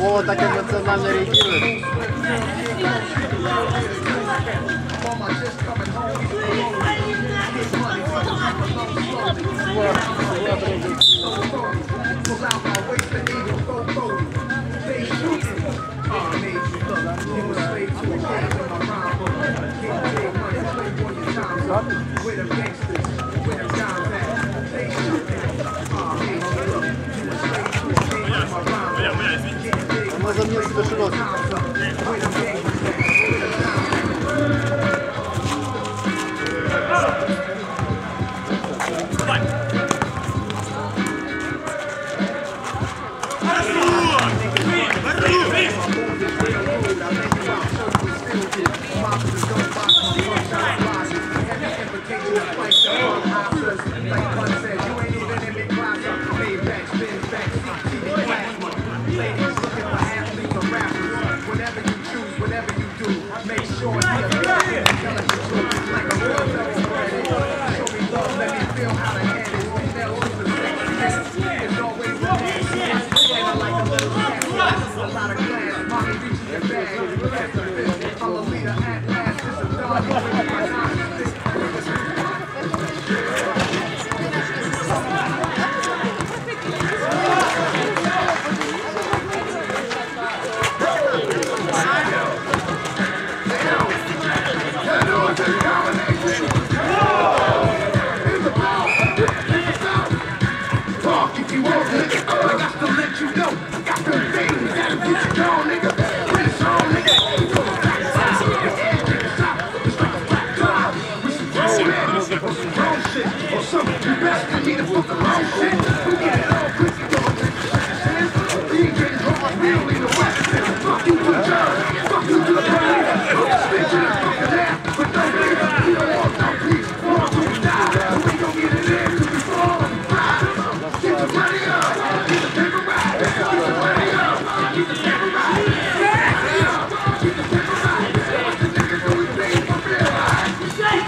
правового, так і національної регіони. Thank you. 这是肉 I'm class. Mommy reaches your bag.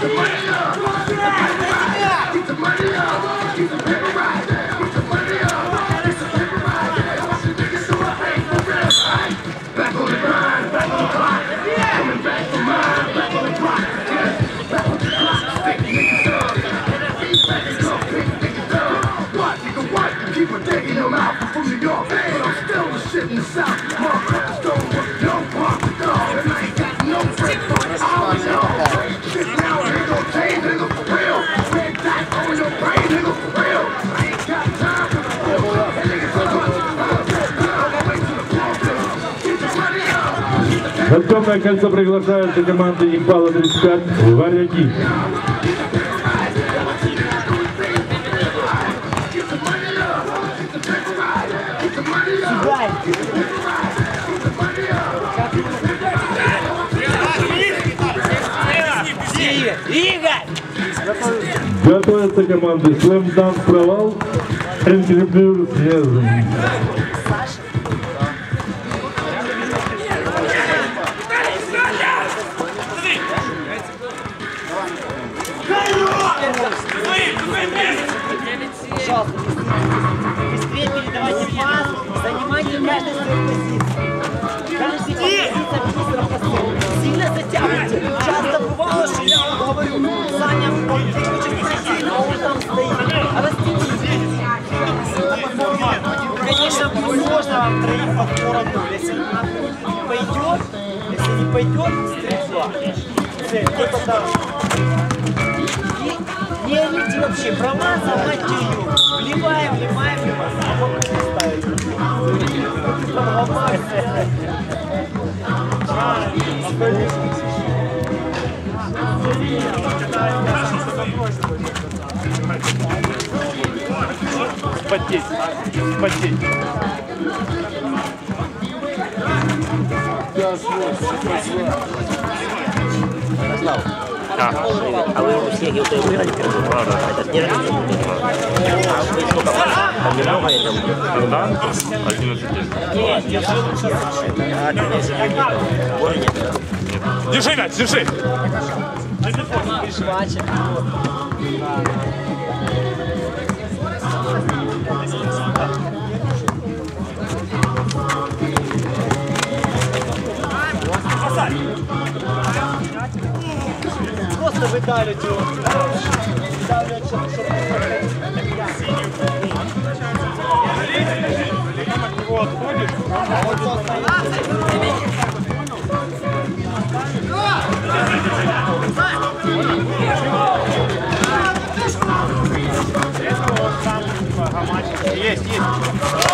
the brand. Темное кольцо приглашают до команды Импала 35 Варяги. Готовятся команды Slam Dance Провал, Angry Birds Yes. Каждый свою позицию. Каждый позиция министра посыл. Сильно затягивайте. Часто бывало, что я вам говорю, Саня, он очень сильно, он там стоит. А растяните. Конечно, будет сложно вам троих по городу. Если не пойдет, если не пойдет, стрельба. Все, кто-то там. Не орите вообще, промазал, мать ее. Ставим. Промазал. Спотеть, спотеть. А вы всех его выиграли Это снежный А вы сколько я там. Да? 11 Нет, нет. Держи мяч, держи! Хватит. Просто выдавливайте его. Выдавливайте, чтобы- чтобы- Есть, есть.